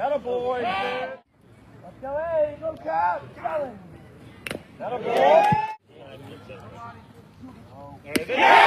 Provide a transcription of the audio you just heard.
That a boy. Let's go, hey, go Cap. Challenge. That a boy. There it is.